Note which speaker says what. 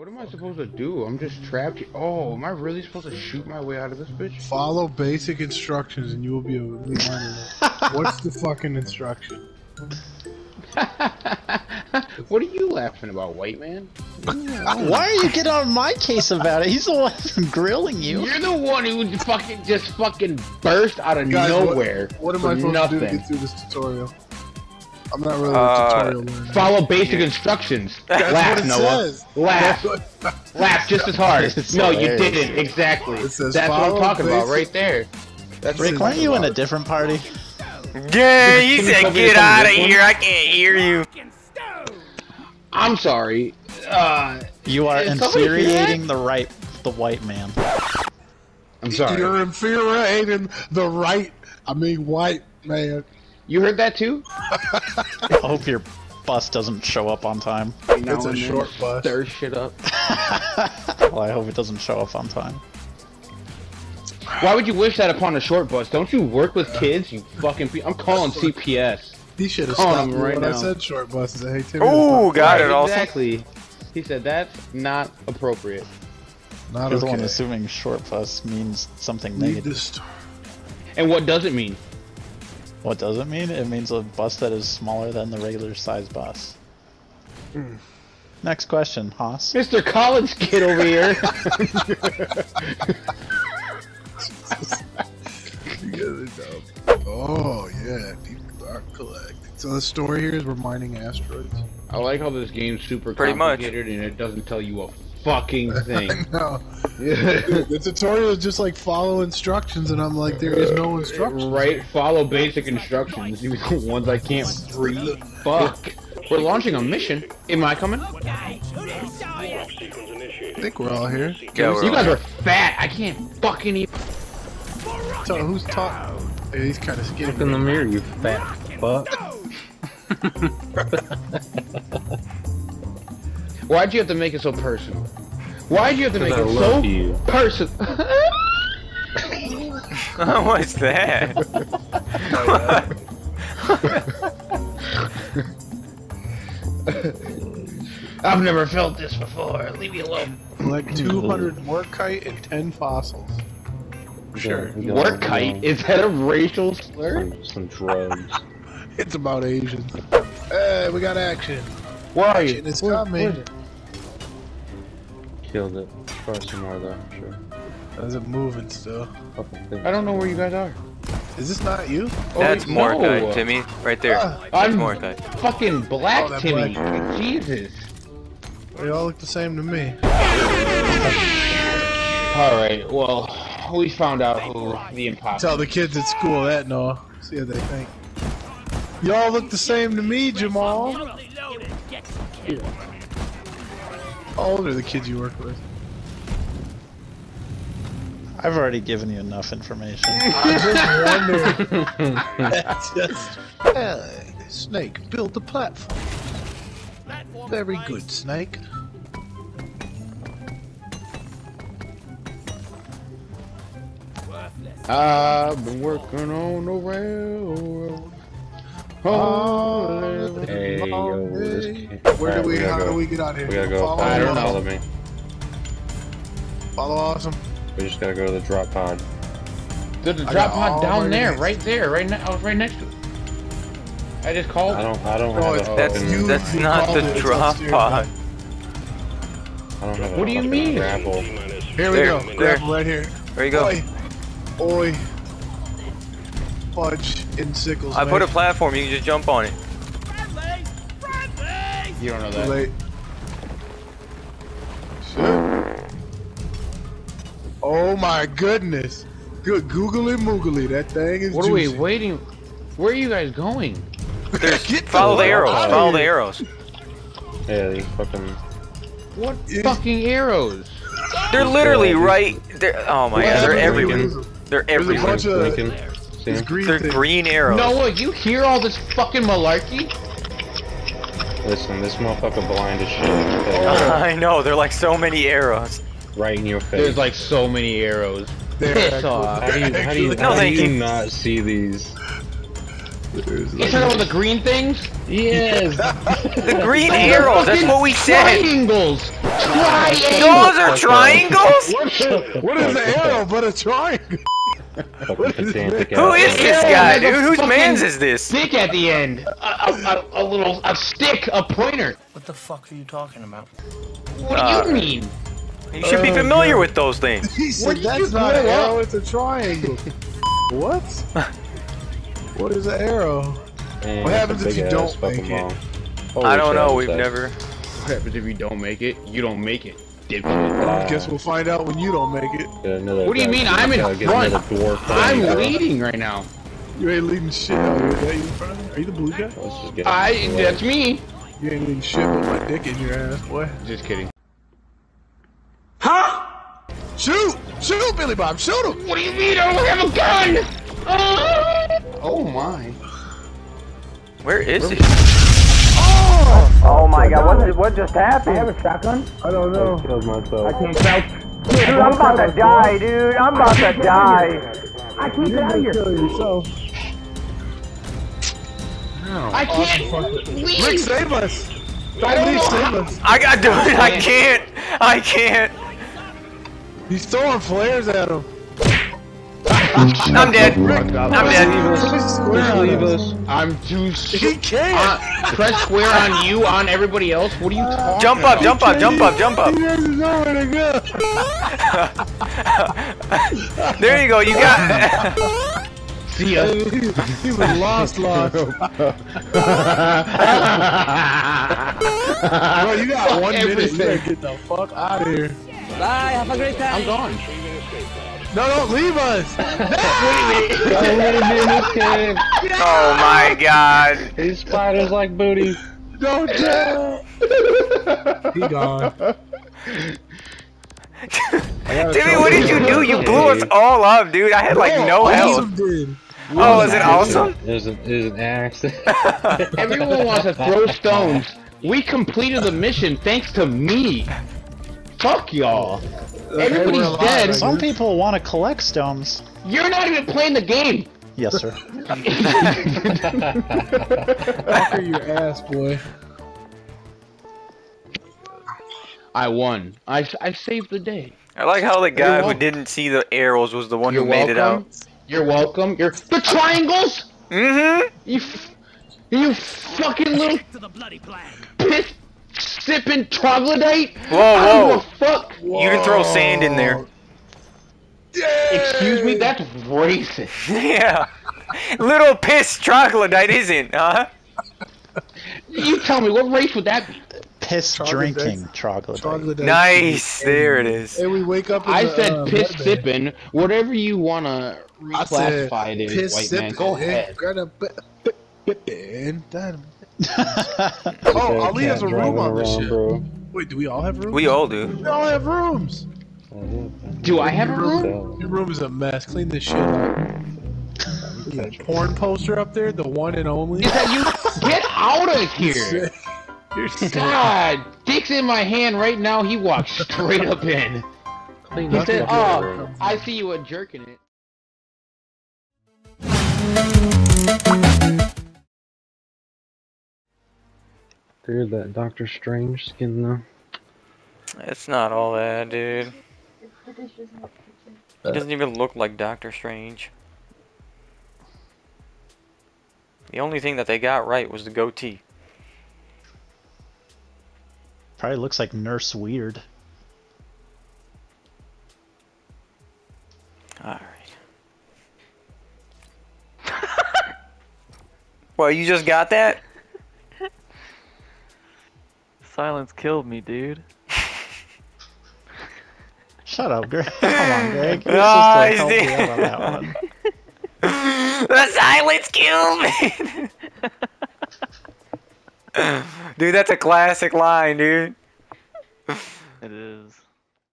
Speaker 1: What am I supposed to do? I'm just trapped here. Oh, am I really supposed to shoot my way out of this bitch?
Speaker 2: Follow basic instructions and you will be able to. What's the fucking instruction?
Speaker 1: what are you laughing about, white man?
Speaker 3: Why are you getting on my case about it? He's the one grilling you.
Speaker 1: You're the one who fucking just fucking burst out of
Speaker 2: Guys,
Speaker 1: nowhere.
Speaker 2: What, am I supposed
Speaker 1: nothing.
Speaker 2: to do to get through this tutorial? I'm not really a
Speaker 4: Uh,
Speaker 2: tutorial learner.
Speaker 1: Follow basic instructions.
Speaker 2: That's
Speaker 1: Laugh,
Speaker 2: what it
Speaker 1: Noah.
Speaker 2: says.
Speaker 1: Laugh. Laugh just as hard.
Speaker 3: It's
Speaker 1: no, you didn't. Exactly.
Speaker 2: Says
Speaker 1: That's what I'm
Speaker 2: follow
Speaker 1: talking about right there. That's
Speaker 3: Rick,
Speaker 1: what I'm
Speaker 3: weren't you in a different party?
Speaker 4: Yeah, you said get out of
Speaker 1: this one?
Speaker 4: here. I can't hear you.
Speaker 1: I'm sorry. Uh,
Speaker 3: You are
Speaker 1: Did somebody hear that?
Speaker 3: infuriating the right, the white man.
Speaker 1: I'm sorry.
Speaker 2: You're infuriating the right, I mean white man.
Speaker 1: You heard that too?
Speaker 3: I hope your bus doesn't show up on time.
Speaker 2: It's a short bus.
Speaker 1: Stir shit up.
Speaker 3: Well, I hope it doesn't show up on time.
Speaker 1: Why would you wish that upon a short bus? Don't you work with kids? You fucking. Pe- I'm calling CPS.
Speaker 2: He should have stopped
Speaker 1: him
Speaker 2: me
Speaker 1: right
Speaker 2: when I said short buses. Hey, Tim.
Speaker 4: Ooh, got
Speaker 1: Right,
Speaker 4: it. Also,
Speaker 1: Exactly. He said that's not appropriate.
Speaker 2: not
Speaker 3: You're the
Speaker 2: okay.
Speaker 3: one assuming short bus means something
Speaker 2: Lead
Speaker 3: negative.
Speaker 2: this story.
Speaker 1: And what does it mean?
Speaker 3: What does it mean? It means a bus that is smaller than the regular size bus.
Speaker 2: Hmm.
Speaker 3: Next question, Haas.
Speaker 1: Mr. College kid over here.
Speaker 2: You guys are dumb. Oh yeah, deep dark collecting. So the story here is we're mining asteroids.
Speaker 1: I like how this game's super
Speaker 4: Pretty much.
Speaker 1: complicated and it doesn't tell you a fucking thing.
Speaker 2: No, the tutorial is just like follow instructions, and I'm like, there is no instructions.
Speaker 1: right? Follow basic instructions. You the ones I can't read. Fuck. We're launching a mission. Am I coming?
Speaker 2: I think we're all here.
Speaker 4: Yeah, we're
Speaker 1: You
Speaker 4: all
Speaker 1: guys
Speaker 4: here.
Speaker 1: are fat. I can't fucking eat.
Speaker 2: Tell who's talking. Yeah, he's kind of skinny.
Speaker 5: Look in the mirror, you fat fuck.
Speaker 1: Why'd you have to make it so personal? Why'd you have to make
Speaker 5: I
Speaker 1: it
Speaker 5: love
Speaker 1: so
Speaker 5: you.
Speaker 1: personal?
Speaker 4: What's that?
Speaker 1: I've never felt this before. Leave me alone.
Speaker 2: Like 200 morkite and 10 fossils. Sure.
Speaker 5: We got-
Speaker 1: Work kite? Is that a racial slur?
Speaker 5: Some, some drugs.
Speaker 2: It's about Asians. Hey, we got action.
Speaker 1: Where are you?
Speaker 2: Action is
Speaker 1: Where-
Speaker 2: coming.
Speaker 1: Where is it?
Speaker 5: Killed it. Try some more though, sure.
Speaker 2: How's it moving still?
Speaker 1: I don't know where you guys are.
Speaker 2: Is this not you?
Speaker 4: That's
Speaker 1: Oh,
Speaker 4: Mordecai,
Speaker 1: no.
Speaker 4: Timmy. Right there.
Speaker 2: Ah,
Speaker 4: That's
Speaker 1: I'm
Speaker 4: Mordecai.
Speaker 1: fucking black
Speaker 2: Oh,
Speaker 1: Timmy.
Speaker 2: black.
Speaker 1: Jesus.
Speaker 2: They all look the same to me.
Speaker 1: Alright, well, we found out who the imposter
Speaker 2: Tell the kids at school that, Noah. See what they think. Y'all look the same to me, Jamal. How old are the kids you work with?
Speaker 3: I've already given you enough information.
Speaker 2: I just wonder. just. Uh, Snake, build the platform. Very good, Snake.
Speaker 1: I've been working on the railroad. Oh,
Speaker 5: Hey, yo, this kid-
Speaker 2: Where do
Speaker 5: Alright,
Speaker 2: we?
Speaker 5: gotta
Speaker 2: How
Speaker 5: go.
Speaker 2: do we get out here?
Speaker 5: We gotta go.
Speaker 2: Follow,
Speaker 5: Follow,
Speaker 1: I don't know.
Speaker 5: follow me.
Speaker 2: Follow awesome.
Speaker 5: We just gotta go to the drop pod.
Speaker 1: There's a
Speaker 2: I
Speaker 1: drop pod down there,
Speaker 2: needs.
Speaker 1: right there, right now. I was right next to it. I just called.
Speaker 5: I don't. I don't
Speaker 2: No,
Speaker 5: have a
Speaker 4: That's
Speaker 5: fucking-
Speaker 2: you-
Speaker 4: that's
Speaker 2: you
Speaker 4: not the
Speaker 2: it,
Speaker 4: drop
Speaker 2: upstairs.
Speaker 4: pod.
Speaker 5: I don't have
Speaker 1: What do you mean?
Speaker 5: Grapple.
Speaker 2: Here we
Speaker 4: There,
Speaker 2: go.
Speaker 4: there.
Speaker 2: Grab him right here.
Speaker 4: There you go.
Speaker 2: Oi. Oi. Fudge in sickles.
Speaker 4: I put a platform. You can just jump on it.
Speaker 1: You don't know
Speaker 2: Too
Speaker 1: that.
Speaker 2: late. Shit. Oh my goodness. Good googly moogly. That thing is
Speaker 1: What are we waiting? Where are you guys going?
Speaker 4: There's,
Speaker 2: Get the
Speaker 4: follow the
Speaker 2: hell
Speaker 4: arrows.
Speaker 2: outta
Speaker 4: Follow the arrows.
Speaker 5: Yeah, these fucking.
Speaker 1: What
Speaker 2: Is-
Speaker 1: fucking arrows?
Speaker 4: They're literally right. They're, oh my
Speaker 2: Yeah,
Speaker 4: god, they're everywhere. They're
Speaker 2: There's a
Speaker 4: everywhere.
Speaker 2: bunch of
Speaker 5: Blinking. See
Speaker 2: green
Speaker 4: They're
Speaker 2: things.
Speaker 4: green arrows.
Speaker 1: Noah, you hear all this fucking malarkey?
Speaker 5: Listen, this motherfucker blind as shit.
Speaker 4: I know. They're like so many arrows.
Speaker 5: right in your face.
Speaker 1: There's like so many arrows.
Speaker 2: They're
Speaker 1: Piss off.
Speaker 5: How do you, how do you,
Speaker 4: No,
Speaker 5: how do you
Speaker 4: you.
Speaker 5: not see these?
Speaker 2: There's
Speaker 1: You talking about the green things?
Speaker 5: Yes.
Speaker 4: The green arrows, that's what we said.
Speaker 1: Triangles.
Speaker 4: Those are triangles?
Speaker 2: what is an arrow but a triangle?
Speaker 5: Fucking pedantic
Speaker 4: Who is this guy,
Speaker 1: there's
Speaker 4: dude? Whose
Speaker 1: fucking-
Speaker 4: man's is this?
Speaker 1: Stick at the end. A, a, a, a little a stick, a pointer.
Speaker 6: What the fuck are you talking about?
Speaker 1: What do
Speaker 4: Uh,
Speaker 1: you mean?
Speaker 4: You should be familiar
Speaker 2: God.
Speaker 4: with those things.
Speaker 2: He
Speaker 1: Where
Speaker 2: said
Speaker 1: did
Speaker 2: that's
Speaker 1: you
Speaker 2: not an arrow,
Speaker 1: up?
Speaker 2: it's a triangle. what? what is an arrow?
Speaker 5: And
Speaker 2: What happens if you don't make it?
Speaker 4: I don't know, we've
Speaker 5: obsessed.
Speaker 4: never.
Speaker 1: What happens if you don't make it? You don't make it. Dipshit.
Speaker 2: Guess we'll find out when you don't make it.
Speaker 1: What do you mean? I'm in
Speaker 5: gotta
Speaker 1: front. I'm
Speaker 5: thing,
Speaker 1: leading right now.
Speaker 2: You ain't leading shit out here. That you in front? Are you the blue guy?
Speaker 5: Let's just get
Speaker 1: I. That's me.
Speaker 2: You ain't leading shit with my dick in your ass, boy.
Speaker 1: Just kidding. Huh?
Speaker 2: Shoot! Shoot, Billy Bob! Shoot him!
Speaker 1: What do you mean? I don't have a gun. Oh, oh my.
Speaker 4: Where is he?
Speaker 7: Oh my god, what, what just happened? I have a shotgun?
Speaker 2: I don't know.
Speaker 5: I killed myself.
Speaker 7: Dude, I'm about to die, dude. I'm about to die. I can't get out of here.
Speaker 2: Kill yourself.
Speaker 1: I can't
Speaker 2: oh,
Speaker 1: Rick,
Speaker 2: save us!
Speaker 1: I
Speaker 2: Don't
Speaker 1: don't
Speaker 2: leave, save
Speaker 1: how-
Speaker 2: us!
Speaker 4: I got dude, I can't. I can't.
Speaker 2: He's throwing flares at him.
Speaker 4: I'm dead. I'm dead.
Speaker 2: Somebody square
Speaker 5: Just leave
Speaker 2: us.
Speaker 5: us.
Speaker 1: I'm too.
Speaker 2: He can't!
Speaker 1: Uh, press square on you, on everybody else. What are you talking
Speaker 4: Jump up, jump up, jump up, jump up.
Speaker 2: He doesn't know where to go.
Speaker 4: There you go. You got.
Speaker 1: See ya.
Speaker 2: he was lost, lost. Bro, you got one minute. You gotta get the fuck out of here. Bye. Have a great time.
Speaker 1: I'm gone.
Speaker 2: No, don't leave us.
Speaker 4: Oh my god.
Speaker 5: These spiders like booty.
Speaker 2: Don't tell. he gone.
Speaker 4: Timmy, what did you do? You blew us all up, dude. I had like no health.
Speaker 2: Awesome did.
Speaker 4: Oh, is it awesome?
Speaker 5: There's an, there's an axe.
Speaker 1: Everyone wants to throw stones. We completed the mission thanks to me. Fuck y'all. Everybody's
Speaker 2: alive,
Speaker 1: dead.
Speaker 2: I
Speaker 3: Some people want to collect stones.
Speaker 1: You're not even playing the game.
Speaker 3: Yes, sir.
Speaker 2: Fucker your ass, boy.
Speaker 1: I won. I, I saved the day.
Speaker 4: I like how the guy who didn't see the arrows was the one
Speaker 1: You're
Speaker 4: who made it out.
Speaker 1: welcome. You're welcome. You're the triangles.
Speaker 4: Mm-hmm.
Speaker 1: You, f- you fucking little piss sipping troglodyte.
Speaker 4: Whoa,
Speaker 1: I don't
Speaker 4: whoa.
Speaker 1: give a fuck.
Speaker 4: You can throw sand in there.
Speaker 1: Excuse me. That's racist.
Speaker 4: yeah. Little piss troglodyte isn't, huh?
Speaker 1: You tell me what race would that be?
Speaker 3: Piss
Speaker 2: Troglodyte.
Speaker 3: drinking troglodyte.
Speaker 2: Troglodyte.
Speaker 4: Nice. There it is.
Speaker 2: Hey, we wake up. In
Speaker 1: I
Speaker 2: the,
Speaker 1: said
Speaker 2: uh,
Speaker 1: piss
Speaker 2: med
Speaker 1: sipping. Whatever you wanna
Speaker 2: I said
Speaker 1: reclassify it as,
Speaker 2: piss
Speaker 1: white
Speaker 2: sipping.
Speaker 1: man. Go ahead.
Speaker 2: Greta Oh, Ali has a room on this
Speaker 5: around,
Speaker 2: shit.
Speaker 5: Bro.
Speaker 2: Wait, do we all have rooms?
Speaker 4: We all do.
Speaker 2: We all have rooms.
Speaker 1: Do I have a room?
Speaker 2: Your room is a mess. Clean this shit up. Porn poster up there, the one and only.
Speaker 1: Is that you? Get out of here!
Speaker 2: You're.
Speaker 1: God, dick's in my hand right now. He walked straight up in.
Speaker 5: Clean
Speaker 1: He
Speaker 5: up
Speaker 1: said, "Oh. I see you a jerking it."
Speaker 5: Dude, that Doctor Strange skin though.
Speaker 4: It's not all that, dude. He doesn't even look like Doctor Strange. The only thing that they got right was the goatee.
Speaker 3: Probably looks like Nurse Weird.
Speaker 4: Alright. well, you just got that?
Speaker 8: Silence killed me, dude.
Speaker 3: Shut up, Greg. Come on, Greg. You're supposed to help me out on that one.
Speaker 4: the silence killed me! dude, that's a classic line, dude.
Speaker 8: It is.